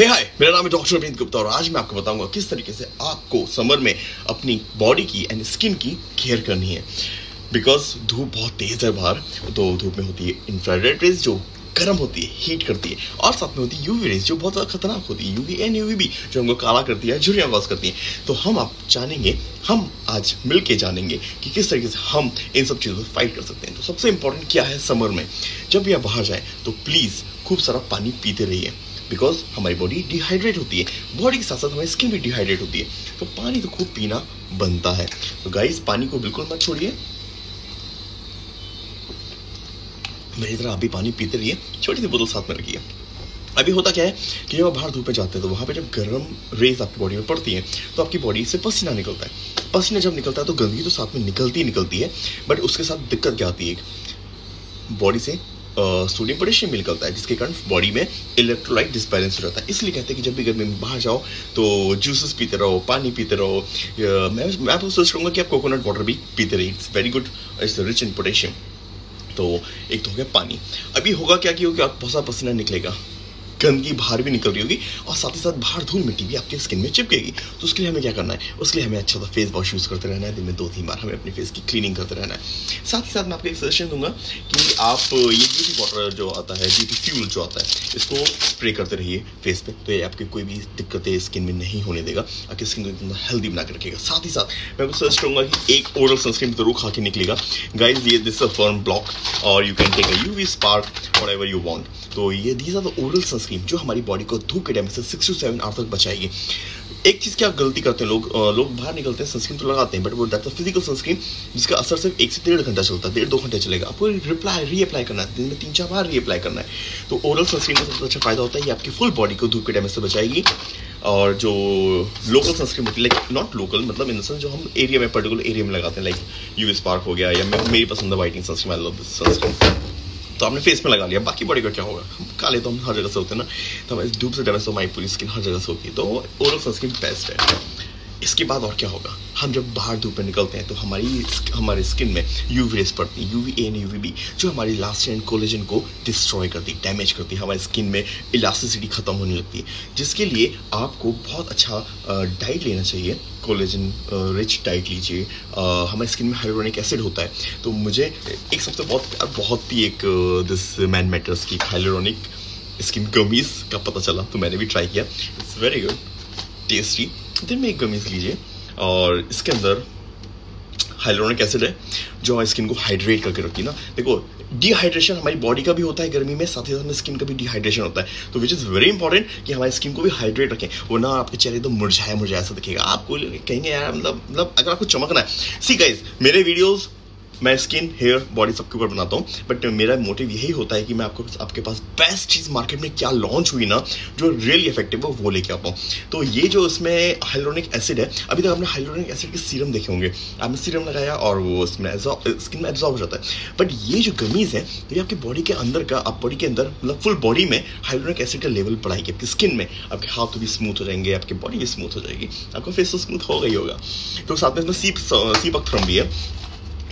हे हाय मेरा नाम है डॉक्टर अरविंद गुप्ता और आज मैं आपको बताऊँगा किस तरीके से आपको समर में अपनी बॉडी की एंड स्किन की केयर करनी है। बिकॉज़ धूप बहुत तेज है बाहर तो धूप में होती है इंफ्रारेड रेज जो गर्म होती है हीट करती है। और साथ में होती है यूवी रेज जो बहुत ज़्यादा खतरनाक होती है। यूवी एंड यूवी बी जो हमको काला करती है झुरियाँ कॉज करती है। तो हम आप जानेंगे, हम आज मिल के जानेंगे कि किस तरीके से हम इन सब चीज़ों से फाइट कर सकते हैं। तो सबसे इंपॉर्टेंट क्या है समर में? जब भी आप बाहर जाएँ तो प्लीज़ खूब सारा पानी पीते रहिए। बिकॉज़ हमारी बॉडी डिहाइड्रेट होती है। बॉडी के साथ साथ हमारी स्किन भी डिहाइड्रेट होती है। तो पानी तो खूब पीना बनता है। तो गाइस पानी को बिल्कुल मत छोड़िए। मेरी तरह आप भी पानी पीते रहिए। छोटी सी बोतल साथ में रखिए। अभी होता क्या है कि जब आप बाहर धूप में जाते हैं तो वहाँ पे जब गर्म रेज आपकी बॉडी में पड़ती है तो आपकी बॉडी से पसीना निकलता है। पसीना जब निकलता है तो गंदगी तो साथ में निकलती ही निकलती है। बट उसके साथ दिक्कत क्या आती है? बॉडी से सोडियम पोटेशियम निकलता है, जिसके कारण बॉडी में इलेक्ट्रोलाइट डिस्बैलेंस हो जाता है। इसलिए कहते हैं कि जब भी गर्मी में बाहर जाओ तो जूसेस पीते रहो, पानी पीते रहो। मैं मैं आपको सोच करूँगा कि आप कोकोनट वाटर भी पीते रहिए। It's very good it's rich in potassium तो एक तो हो गया पानी। अभी होगा क्या कि आप बहुत सा पसीना निकलेगा। गंदगी बाहर भी निकल रही होगी और साथ ही साथ बाहर धूल मिट्टी भी आपके स्किन में चिपकेगी। तो उसके लिए हमें क्या करना है? उसके लिए हमें अच्छा सा फेस वॉश यूज़ करते रहना है। दिन में दो तीन बार हमें अपने फेस की क्लीनिंग करते रहना है। साथ ही साथ मैं आपको एक सजेशन दूँगा कि आप ये ब्यूटी वाटर जो आता है ब्यूटी फ्यूल जो आता है, इसको स्प्रे करते रहिए फेस पे। तो ये आपकी कोई भी दिक्कतें स्किन में नहीं होने देगा। आपकी स्किन को एकदम हेल्दी बना रखेगा साथ ही साथ मैं आपको सजेस्ट करूँगा कि एक ओरल सनस्क्रीन ज़रूर खा के निकलेगा गाइज़ ये दिस अ फर्म ब्लॉक और you can take a UV spark whatever you want तो ये these are the oral sunscreen जो हमारी बॉडी को धूप के टाइम से सिक्स टू सेवन आवर तक बचाएगी। एक चीज़ क्या गलती करते हैं लोग? लोग बाहर निकलते हैं सनस्क्रीन तो लगाते हैं बट वो दैट फ़िज़िकल सनस्क्रीन जिसका असर सिर्फ़ एक से डेढ़ घंटा चलता है, डेढ़ दो घंटे चलेगा। आपको रिप्लाई रीअप्लाई करना है, दिन में तीन चार बार रीअप्लाई करना है। तो ओरल सनस्क्रीन का सबसे अच्छा फ़ायदा होता है, ये आपकी फुल बॉडी को धूप के टाइम से बचाएगी, और जो लोकल सनस्क्रीन होती है लाइक नॉट लोकल मतलब इन जो हम एरिया में पर्टिकुलर एरिया में लगाते हैं लाइक यू पार्क हो गया, या मेरी पसंद है whitening sunscreen I love this sunscreen तो आपने फेस में लगा लिया। बाकी बॉडी का क्या होगा? काले तो हम हर जगह से होते हैं ना। तो हमारे धूप से डैमेज तो हमारी पूरी स्किन हर जगह से होती है। तो ओरल सनस्क्रीन बेस्ट है। इसके बाद और क्या होगा? हम जब बाहर धूप में निकलते हैं तो हमारी हमारे स्किन में यूवी रेस पड़ती है। UV A and UV B जो हमारी लास्ट एंड कोलेजन को डिस्ट्रॉय करती है डैमेज करती है हमारी स्किन में इलास्टिसिटी खत्म होने लगती है। जिसके लिए आपको बहुत अच्छा डाइट लेना चाहिए। कोलेजन रिच डाइट लीजिए। हमारी स्किन में हाइलोनिक एसिड होता है। तो मुझे एक सबसे बहुत बहुत ही एक दिस मैन मैटर्स की हाइलोनिक स्किन गमीज का पता चला तो मैंने भी ट्राई किया। इट्स वेरी गुड टेस्टी दिन में एक गमीज लीजिए। और इसके अंदर हाइलोनिक एसिड है, जो हमारी स्किन को हाइड्रेट करके रखती है ना। देखो डिहाइड्रेशन हमारी बॉडी का भी होता है गर्मी में, साथ ही साथ स्किन का भी डिहाइड्रेशन होता है। तो विच इज़ वेरी इंपॉर्टेंट कि हमारी स्किन को भी हाइड्रेट रखें। वो ना आपके चेहरे एकदम मुरझाया मुरझाया सा दिखेगा। आपको कहेंगे यार मतलब मतलब अगर आपको चमकना है। सी गाइज़ मेरे वीडियोज़ मैं स्किन हेयर बॉडी सबके ऊपर बनाता हूँ बट मेरा मोटिव यही होता है कि मैं आपको, आपके पास बेस्ट चीज़ मार्केट में क्या लॉन्च हुई ना, जो रियली इफ़ेक्टिव हो, वो लेके आता हूँ। तो ये जो इसमें हाइलोनिक एसिड है, अभी तक आपने हाइलोनिक एसिड के सीरम देखे होंगे। आपने सीरम लगाया और वो उसमें स्किन में एब्जॉर्ब हो जाता है। बट ये जो गमीज है, ये आपकी बॉडी के अंदर का, आप बॉडी के अंदर मतलब फुल बॉडी में हाइलोनिक एसिड का लेवल बढ़ाएगी। आपकी स्किन में आपके हाथ भी स्मूथ हो जाएँगे, आपकी बॉडी भी स्मूथ हो जाएगी। आपका फेस तो स्मूथ ही होगा। तो साथ में इसमें सीप थ्रम भी है।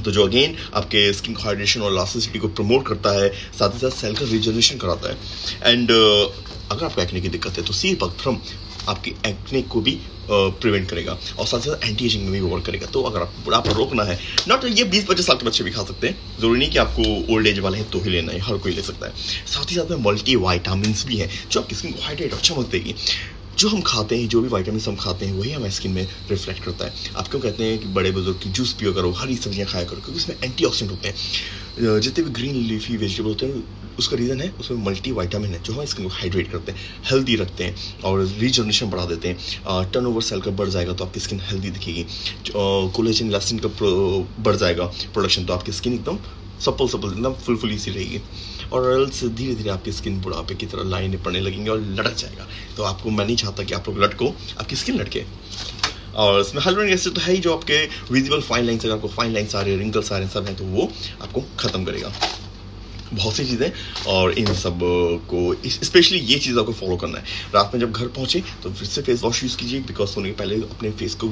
तो जो अगेन आपके स्किन हाइड्रेशन और लास्टिसिटी को प्रमोट करता है साथ ही साथ सेल का रिजर्वेशन कराता है। एंड uh, अगर आपको एक्ने की दिक्कत है तो सी पक्थ्रम आपकी एक्ने को भी प्रिवेंट uh, करेगा और साथ ही साथ एंटी एजिंग में भी वर्क करेगा। तो अगर आपको बुढ़ापा रोकना है नॉट ये बीस पच्चीस साल के बच्चे भी खा सकते हैं। ज़रूरी नहीं कि आपको ओल्ड एज वाले हैं तो ही लेना है हर कोई ले सकता है। साथ ही साथ में मल्टी वाइटामिन भी हैं जो आपकी स्किन को हाइड्रेट और चमक देगी। जो हम खाते हैं, जो भी वाइटामिन हम खाते हैं, वही हमारे स्किन में रिफ्लेक्ट करता है। आप क्यों कहते हैं कि बड़े बुज़ुर्ग की जूस पियो करो, हरी सब्ज़ियाँ खाया करो? क्योंकि उसमें एंटीऑक्सीडेंट होते हैं। जितने भी ग्रीन लीफी वेजिटेबल होते हैं, उसका रीज़न है, उसमें मल्टी वाइटामिन है, जो हमारे स्किन को हाइड्रेट करते हैं हेल्दी रखते हैं और रीजनरेशन बढ़ा देते हैं। टर्न ओवर सेल का बढ़ जाएगा तो आपकी स्किन हेल्दी दिखेगी। कोलेजन इलास्टिन का बढ़ जाएगा प्रोडक्शन तो आपकी स्किन एकदम सपल सपल एकदम फुल फुल सी रहेगी। और एल्स धीरे धीरे आपकी स्किन बुढ़ापे की तरह लाइनें पड़ने लगेंगी और लटक जाएगा। तो आपको मैं नहीं चाहता कि आप लोग लटको, आपकी स्किन लटके। और इसमें हाइलोनिक एसिड तो है ही जो आपके विजिबल फाइन लाइन्स अगर आपको फाइन लाइन्स आ रहे हैं रिंकल्स आ रहे हैं, सब हैं तो वो आपको ख़त्म करेगा। बहुत सी चीज़ें और इन सबको स्पेशली ये चीज़ आपको फॉलो करना है। रात में जब घर पहुँचे तो फिर से फेस वॉश यूज़ कीजिए बिकॉज़ सोने के पहले अपने फेस को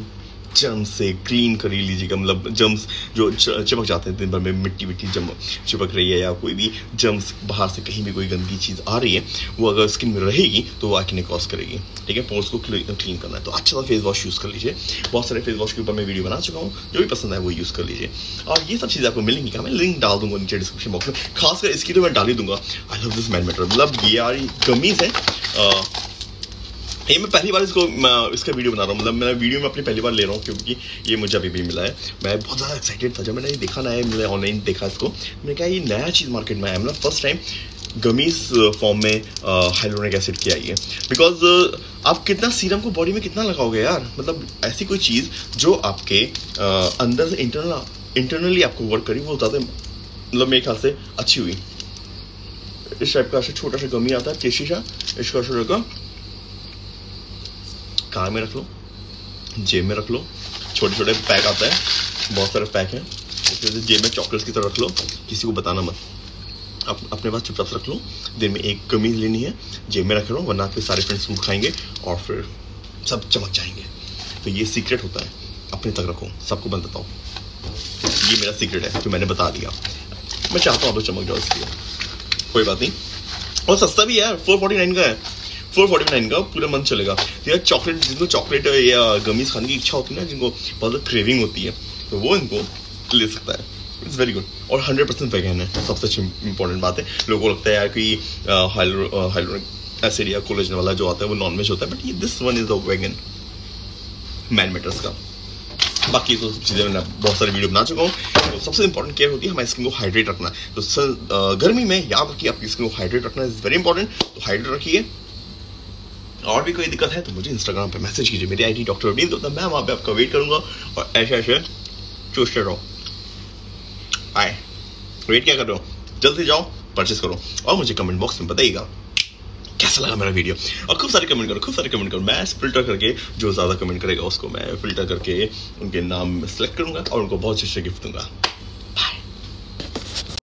जर्म्स से क्लीन कर लीजिएगा। मतलब जम्स जो चिपक जाते हैं दिन भर में, मिट्टी मिट्टी जम चिपक रही है या कोई भी जम्स बाहर से कहीं भी कोई गंदी चीज़ आ रही है, वो अगर स्किन में रहेगी तो वो आकिने कॉज करेगी। ठीक है? पोर्स को क्लीन करना है। तो अच्छा सा फेस वॉश यूज़ कर लीजिए। बहुत सारे फेस वॉश के ऊपर मैं वीडियो बना चुका हूँ, जो भी पसंद है वो यूज़ कर लीजिए। और ये सब चीज़ें आपको मिलेंगी क्या मैं लिंक डाल दूँगा नीचे डिस्क्रिप्शन बॉक्स में। खासकर इसकी तो मैं डाल दूँगा। I love this Man Matter मतलब ये यार गमीज है। ये मैं पहली बार इसको इसका वीडियो बना रहा हूँ। मतलब मैं वीडियो में अपनी पहली बार ले रहा हूँ क्योंकि ये मुझे अभी भी मिला है। मैं बहुत ज़्यादा एक्साइटेड था। जब मैंने ये देखा ना मैंने ऑनलाइन देखा इसको, मैंने कहा, ये नया चीज़ मार्केट में आया मतलब फ़र्स्ट टाइम गमीज फॉर्म में हाइलोनिक एसिड की आई है। बिकॉज़ आप कितना सीरम को बॉडी में कितना लगाओगे यार? मतलब ऐसी कोई चीज़ जो आपके अंदर से इंटरनल इंटरनली आपको वर्क करी, वो ज़्यादा मतलब मेरे ख्याल से अच्छी हुई। इस टाइप का छोटा सा गमी आता है, केशी सा, इसका छोटा कार में रख लो जेब में रख लो छोटे छोटे पैक आता है बहुत सारे पैक हैं जैसे जेब में चॉकलेट्स की तरह रख लो किसी को बताना मत। अप, अपने पास चुपचाप रख लो दिन में एक कमीज लेनी है जेब में रख लो वरना आपके सारे फ्रेंड्स फ़ूड खाएँगे और फिर सब चमक जाएँगे। तो ये सीक्रेट होता है अपने तक रखो सबको बंद बताओ। ये मेरा सीक्रेट है जो मैंने बता दिया। मैं चाहता हूँ आप चमक जाओ इसलिए कोई बात नहीं। और सस्ता भी है फोर फोर्टी नाइन का है। फोर फोर्टी नाइन का पूरा मंथ चलेगा। तो यार चॉकलेट, जिनको चॉकलेट या गमीज खाने की इच्छा होती है ना, जिनको बहुत क्रेविंग होती है तो वो इनको ले सकता है। इट्स वेरी गुड और हंड्रेड परसेंट वैगन है। सबसे अच्छी इंपॉर्टेंट बात है। लोगों को लगता है यार कि हाइलोनिक एसिड या कोलेजन वाला जो आता है, वो नॉन वेज होता है बट ये this one is vegan Man Matters का। बाकी तो सब चीज़ें मैंने बहुत सारी वीडियो बना चुका हूँ। तो सबसे इंपॉर्टेंट केयर होती है हमारी स्किन को हाइड्रेट रखना। तो सर गर्मी में याद रखिए आपकी स्किन को हाइड्रेट रखना इज़ वेरी इंपॉर्टेंट तो हाइड्रेट रखिए। और भी कोई दिक्कत है तो मुझे इंस्टाग्राम पर मैसेज कीजिए। मेरी आईडी डॉक्टर अबीन तो मैं वहाँ पर आपका वेट करूँगा और ऐसे ऐसे चूसते रहो आए वेट क्या कर रहे हो? जल्दी जाओ परचेस करो और मुझे कमेंट बॉक्स में बताइएगा। कैसा लगा मेरा वीडियो और खूब सारे कमेंट करो, खूब सारे कमेंट करो। मैं फ़िल्टर करके जो ज़्यादा कमेंट करेगा, उसको मैं फ़िल्टर करके उनके नाम सेलेक्ट करूँगा और उनको बहुत अच्छे गिफ्ट दूँगा।